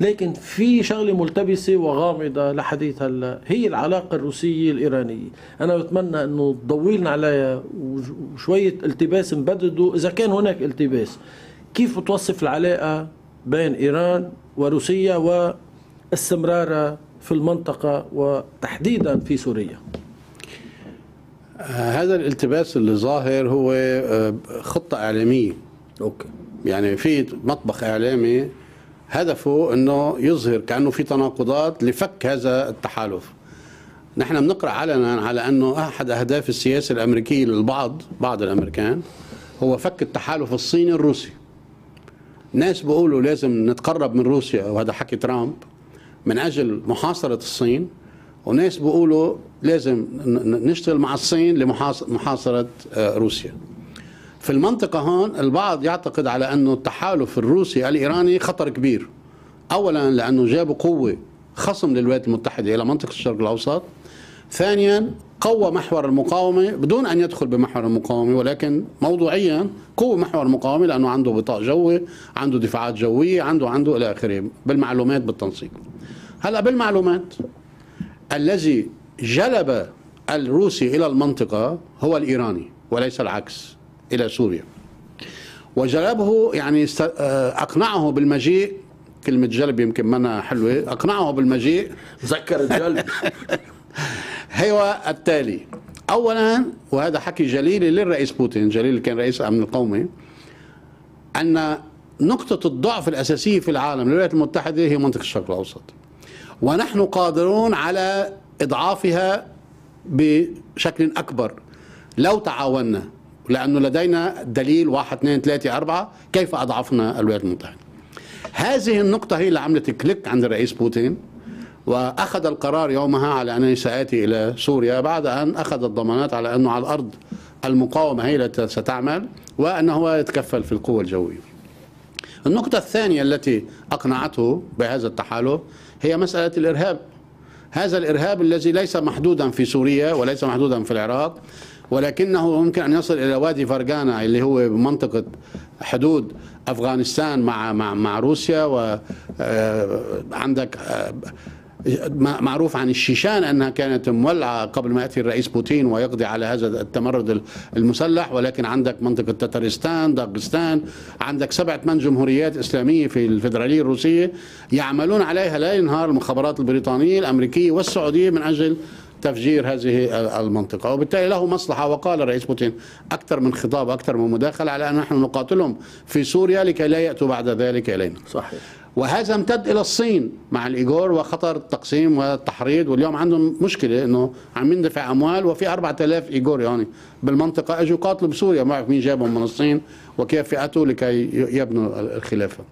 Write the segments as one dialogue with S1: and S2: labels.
S1: لكن في شغلة ملتبسة وغامضة لحديث هلا. هي العلاقة الروسية الإيرانية. أنا بتمنى إنه تضوي لنا عليها وشوية التباس مبدده. إذا كان هناك التباس كيف بتوصف العلاقة بين إيران وروسيا واستمرارها في المنطقة وتحديدا في سوريا؟
S2: هذا الالتباس اللي ظاهر هو آه، خطة إعلامية.
S1: أوكي.
S2: يعني في مطبخ إعلامي هدفه إنه يظهر كأنه في تناقضات لفك هذا التحالف. نحن بنقرأ علنا على أنه أحد أهداف السياسة الأمريكية للبعض بعض الأمريكان هو فك التحالف الصيني الروسي. ناس بيقولوا لازم نتقرب من روسيا وهذا حكي ترامب من أجل محاصرة الصين. وناس بيقولوا لازم نشتغل مع الصين لمحاصره آه، روسيا. في المنطقة هون البعض يعتقد على أنه التحالف الروسي الإيراني خطر كبير. أولا لأنه جابوا قوة خصم للولايات المتحدة إلى منطقة الشرق الأوسط. ثانيا قوى محور المقاومة بدون أن يدخل بمحور المقاومة ولكن موضوعيا قوة محور المقاومة لأنه عنده بطاق جوي عنده دفاعات جوية عنده عنده إلى آخره بالمعلومات بالتنسيق. هلأ بالمعلومات الذي جلب الروسي إلى المنطقة هو الإيراني وليس العكس. إلى سوريا. وجلبه يعني آه، أقنعه بالمجيء. كلمة جلب يمكن منا حلوة. أقنعه بالمجيء.
S1: ذكر الجلب
S2: هو التالي. أولا وهذا حكي جليلي للرئيس بوتين. جليل كان رئيس الأمن القومي أن نقطة الضعف الأساسية في العالم للولايات المتحدة هي منطقة الشرق الأوسط. ونحن قادرون على إضعافها بشكل أكبر. لو تعاوننا لأنه لدينا دليل واحد اثنين ثلاثة أربعة كيف أضعفنا الولايات المتحدة. هذه النقطة هي اللي عملت كليك عند الرئيس بوتين وأخذ القرار يومها على أنني سآتي إلى سوريا بعد أن أخذ الضمانات على أنه على الأرض المقاومة هي التي ستعمل وأنه هو يتكفل في القوة الجوية. النقطة الثانية التي أقنعته بهذا التحالف هي مسألة الإرهاب. هذا الإرهاب الذي ليس محدودا في سوريا وليس محدودا في العراق ولكنه ممكن أن يصل إلى وادي فرغانا اللي هو بمنطقة حدود أفغانستان مع مع مع روسيا وعندك آه، آه، معروف عن الشيشان أنها كانت مولعة قبل ما يأتي الرئيس بوتين ويقضي على هذا التمرد المسلح ولكن عندك منطقة تترستان داغستان عندك سبعة ثمان جمهوريات إسلامية في الفدرالية الروسية يعملون عليها ليل نهار المخابرات البريطانية الأمريكية والسعودية من أجل تفجير هذه المنطقة. وبالتالي له مصلحة. وقال الرئيس بوتين أكثر من خطاب أكثر من مداخلة على أن نحن نقاتلهم في سوريا لكي لا يأتوا بعد ذلك إلينا.
S1: صحيح.
S2: وهذا امتد إلى الصين مع الايجور وخطر التقسيم والتحريض. واليوم عندهم مشكلة إنه عم يندفع أموال وفي 4000 ايجور يعني بالمنطقة أجوا قاتلوا بسوريا. ما بعرف مين جابهم من الصين. وكيف فئته لكي يبنوا الخلافة.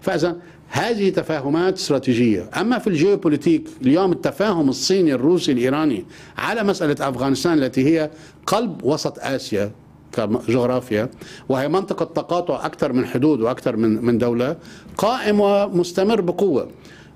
S2: فإذا هذه تفاهمات استراتيجية. أما في الجيوبوليتيك اليوم التفاهم الصيني الروسي الإيراني على مسألة أفغانستان التي هي قلب وسط آسيا كجغرافيا وهي منطقة تقاطع أكثر من حدود وأكثر من من دولة قائم ومستمر بقوة.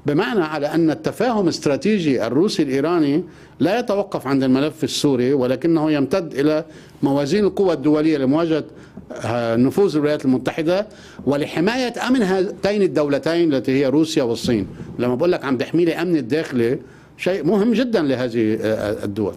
S2: بمعنى على أن التفاهم الاستراتيجي الروسي الإيراني لا يتوقف عند الملف السوري ولكنه يمتد إلى موازين القوى الدولية لمواجهة آه، نفوذ الولايات المتحدة ولحماية أمن هاتين الدولتين التي هي روسيا والصين. لما بقول لك عم بحمي لي أمن الداخلي شيء مهم جدا لهذه آه، الدول.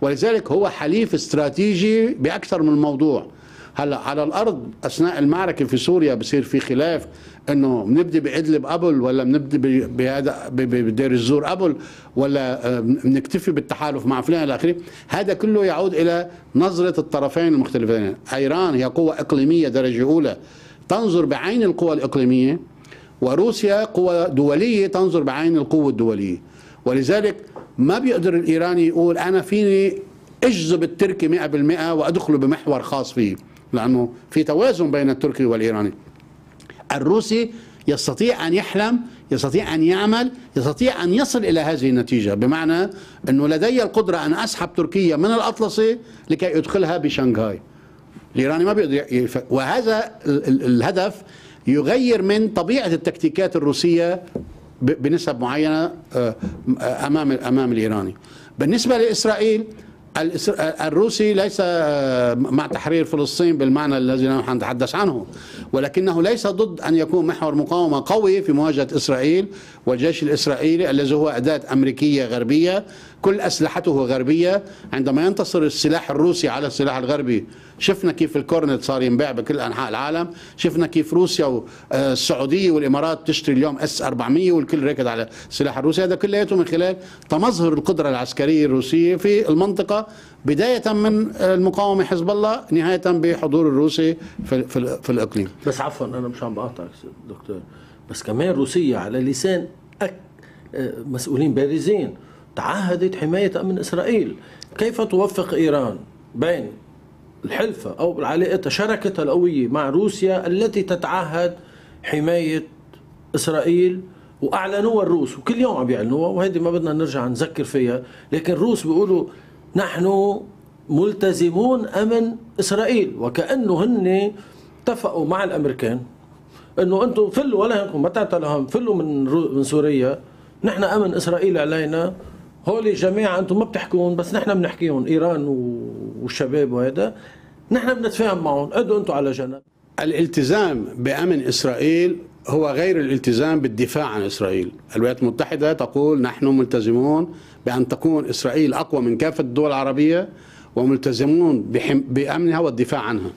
S2: ولذلك هو حليف استراتيجي بأكثر من موضوع. هلا على الأرض أثناء المعركة في سوريا بصير في خلاف إنه بنبدي بإدلب قبل ولا بنبدي بهذا بدير الزور قبل ولا آه، بنكتفي بالتحالف مع فلان إلى آخره. هذا كله يعود إلى نظرة الطرفين المختلفين. إيران هي قوة إقليمية درجة أولى. تنظر بعين القوى الإقليمية وروسيا قوة دولية تنظر بعين القوة الدولية. ولذلك ما بيقدر الإيراني يقول أنا فيني اجذب التركي 100% وأدخله بمحور خاص فيه لأنه في توازن بين التركي والإيراني. الروسي يستطيع أن يحلم يستطيع أن يعمل يستطيع أن يصل إلى هذه النتيجة بمعنى أنه لدي القدرة أن أسحب تركيا من الاطلسي لكي أدخلها بشنغهاي. الإيراني ما بيقدر يف... وهذا الهدف يغير من طبيعة التكتيكات الروسية بنسب معينة آه، أمام أمام الإيراني. بالنسبة لإسرائيل الروسي ليس مع تحرير فلسطين بالمعنى الذي نحن نتحدث عنه ولكنه ليس ضد أن يكون محور مقاومة قوي في مواجهة إسرائيل والجيش الإسرائيلي الذي هو أداة أمريكية غربية كل أسلحته غربية. عندما ينتصر السلاح الروسي على السلاح الغربي شفنا كيف الكورنت صار ينباع بكل أنحاء العالم. شفنا كيف روسيا والسعودية والإمارات تشتري اليوم إس 400 والكل ركض على السلاح الروسي. هذا كلياته من خلال تمظهر القدرة العسكرية الروسية في المنطقة بداية من المقاومة حزب الله نهاية بحضور الروسي في, في, في الإقليم.
S1: بس عفوا أنا مش عم بقاطعك دكتور. بس كمان روسيا على لسان أك... مسؤولين بارزين. تعهدت حماية أمن إسرائيل. كيف توفق إيران؟ بين الحلفة أو علاقتها شركتها القوية مع روسيا التي تتعهد حماية إسرائيل وأعلنوها الروس. وكل يوم عم يعلنوها وهيدي ما بدنا نرجع نذكر فيها. لكن الروس بيقولوا نحن ملتزمون أمن إسرائيل. وكأنه هن اتفقوا مع الأمريكان. إنه أنتم فلوا ولا يهمكم. ما تعتلوا هم فلوا من من سوريا. نحن أمن إسرائيل علينا. هول جماعة أنتم ما بتحكون بس نحن بنحكيهم. إيران والشباب وهذا نحن بنتفاهم معهم. ادوا أنتم على جنب.
S2: الالتزام بأمن إسرائيل هو غير الالتزام بالدفاع عن إسرائيل. الولايات المتحدة تقول نحن ملتزمون بأن تكون إسرائيل أقوى من كافة الدول العربية وملتزمون بحم... بأمنها والدفاع عنها.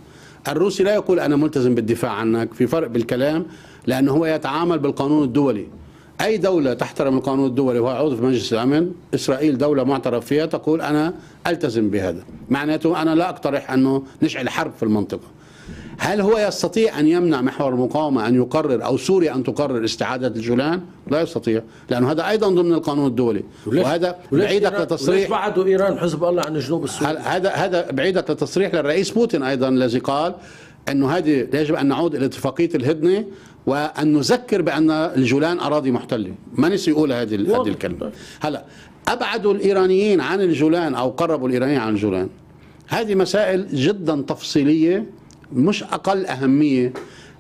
S2: الروسي لا يقول أنا ملتزم بالدفاع عنك في فرق بالكلام لأنه هو يتعامل بالقانون الدولي. أي دولة تحترم القانون الدولي وهو عضو في مجلس الأمن إسرائيل دولة معترف فيها تقول أنا ألتزم بهذا. معناته أنا لا أقترح أنه نشعل حرب في المنطقة. هل هو يستطيع أن يمنع محور المقاومة أن يقرر أو سوريا أن تقرر استعادة الجولان؟ لا يستطيع لأنه هذا أيضا ضمن القانون الدولي. وهذا بعيدك
S1: إيران-
S2: لتصريح
S1: بعدوا إيران؟ حزب الله عن الجنوب السوري.
S2: هذا هذا بعيدك لتصريح للرئيس بوتين أيضا الذي قال إنه هذه يجب أن نعود إلى اتفاقية الهدنة وأن نذكر بأن الجولان أراضي محتلة. ما نسي يقول هذه هذه
S1: واضح.
S2: الكلمة؟ هلا أبعدوا الإيرانيين عن الجولان أو قربوا الإيرانيين عن الجولان. هذه مسائل جدا تفصيلية مش أقل أهمية.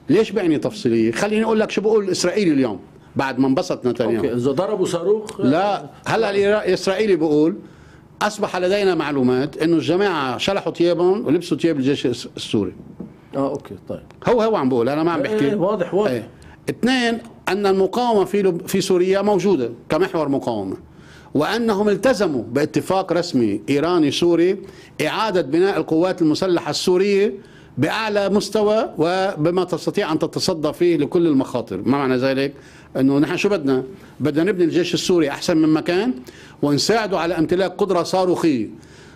S2: ليش يعني تفصيلية؟ خليني أقول لك شو بقول الاسرائيلي اليوم بعد ما انبسط نتنياهو.
S1: okay إذا ضربوا صاروخ
S2: لا هلأ الاسرائيلي بيقول أصبح لدينا معلومات إنه الجماعة شلحوا ثيابهم ولبسوا ثياب الجيش الس- السوري.
S1: آه okay طيب.
S2: هو هو عم بقول أنا ما عم بحكي.
S1: إيه، واضح واضح.
S2: إيه. اثنين أن المقاومة في لب- في سوريا موجودة كمحور مقاومة وأنهم التزموا باتفاق رسمي ايراني سوري إعادة بناء القوات المسلحة السورية بأعلى مستوى وبما تستطيع أن تتصدى فيه لكل المخاطر، ما معنى ذلك؟ أنه نحن شو بدنا؟ بدنا نبني الجيش السوري أحسن من مكان ونساعده على امتلاك قدرة صاروخية.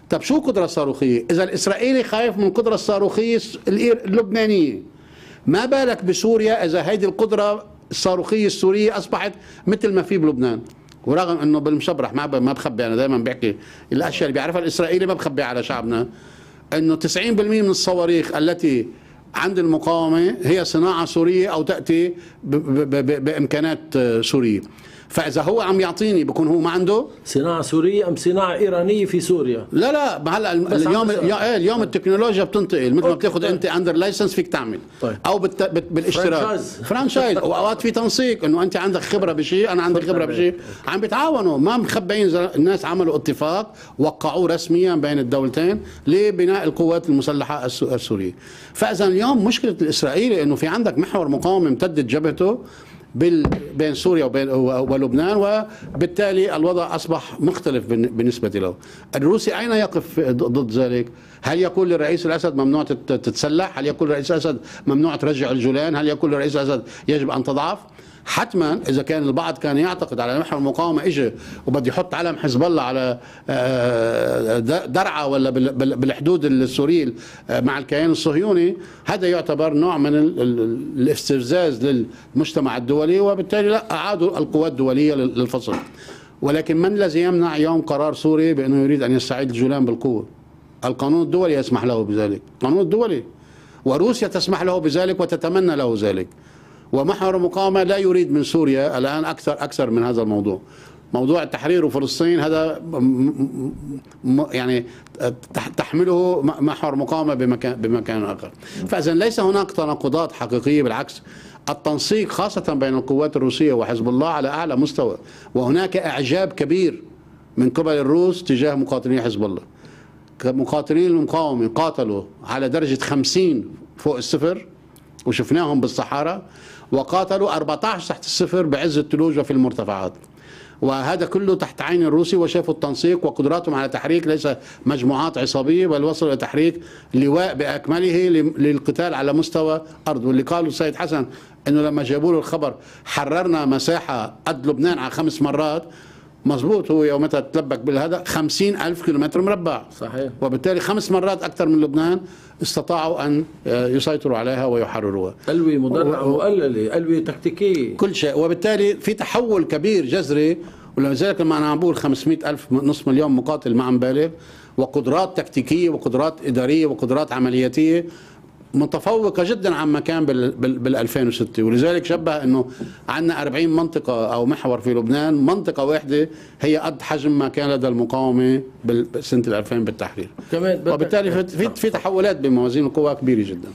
S2: طب شو قدرة صاروخية؟ إذا الإسرائيلي خايف من القدره الصاروخيه اللبنانية ما بالك بسوريا إذا هيدي القدرة الصاروخية السورية أصبحت مثل ما في بلبنان ورغم أنه بالمشبرح ما ما بخبي أنا دائما بحكي الأشياء اللي بيعرفها الإسرائيلي ما بخبي على شعبنا إنه 90% من الصواريخ التي عند المقاومة هي صناعة سورية أو تأتي بإمكانات سورية. فإذا هو عم يعطيني بكون هو ما عنده
S1: صناعة سورية أم صناعة إيرانية في سوريا
S2: لا لا هلا اليوم
S1: بسأل.
S2: اليوم- اليوم التكنولوجيا بتنتقل مثل ما بتاخذ
S1: طيب.
S2: أنت under license فيك تعمل
S1: طيب.
S2: أو بالت... بت... بالاشتراك
S1: franchise.
S2: franchise وأوقات في تنسيق إنه أنت عندك خبرة بشيء أنا عندي خبرة بشيء عم بيتعاونوا ما مخبئين الناس عملوا اتفاق وقعوه رسميا بين الدولتين لبناء القوات المسلحة الس- السورية فاذا اليوم مشكلة الإسرائيلي إنه في عندك محور مقاومه امتدت جبهته. بين سوريا وبين ولبنان وبالتالي الوضع أصبح مختلف بالن- بالنسبة له. الروسي أين يقف ضد ذلك؟ هل يقول للرئيس الأسد ممنوع تت- تتسلح؟ هل يقول للرئيس الأسد ممنوع ترجع الجولان؟ هل يقول للرئيس الأسد يجب أن تضعف؟ حتما إذا كان البعض كان يعتقد على محور المقاومة اجى وبده يحط علم حزب الله على آه، درعا ولا بال- بال- بالحدود السورية آه، مع الكيان الصهيوني هذا يعتبر نوع من ال- ال- الاستفزاز للمجتمع الدولي وبالتالي لا أعادوا القوات الدولية لل- للفصل. ولكن من الذي يمنع يوم قرار سوري بأنه يريد أن يستعيد الجولان بالقوة؟ القانون الدولي يسمح له بذلك. القانون الدولي. وروسيا تسمح له بذلك وتتمنى له ذلك. ومحور المقاومة لا يريد من سوريا الآن أكثر أكثر من هذا الموضوع. موضوع التحرير وفلسطين هذا يعني تح- تحمله محور مقاومة بمكان بمكان آخر. فإذا ليس هناك تناقضات حقيقية بالعكس التنسيق خاصة بين القوات الروسية وحزب الله على أعلى مستوى وهناك إعجاب كبير من قبل الروس تجاه مقاتلين حزب الله. مقاتلين المقاومة قاتلوا على درجة 50 فوق الصفر وشفناهم بالصحراء وقاتلوا 14 تحت الصفر بعز الثلوج وفي المرتفعات. وهذا كله تحت عين الروسي وشافوا التنسيق وقدراتهم على تحريك ليس مجموعات عصابية بل وصلوا إلى تحريك لواء بأكمله للقتال على مستوى ارض واللي قاله السيد حسن إنه لما جابوا له الخبر حررنا مساحة قد لبنان على خمس مرات مزبوط هو يومتها تلبك بالهذا خمسين ألف كيلومتر مربع.
S1: صحيح.
S2: وبالتالي خمس مرات أكثر من لبنان استطاعوا أن يسيطروا عليها ويحرروها.
S1: ألوية مدرعة مؤللة ألوية تكتيكية.
S2: كل شيء. وبالتالي في تحول كبير جذري ولذلك لما أنا عم بقول 500 ألف نصف مليون مقاتل ما عم بالغ وقدرات تكتيكية وقدرات إدارية وقدرات عملياتية متفوقة جدا عما كان بال, بال, بال 2006 ولذلك شبه إنه عندنا 40 منطقة أو محور في لبنان. منطقة واحدة هي قد حجم ما كان لدى المقاومة بسنة 2000 بالتحرير. وبالتالي في, تحولات بموازين القوى كبيرة جدا.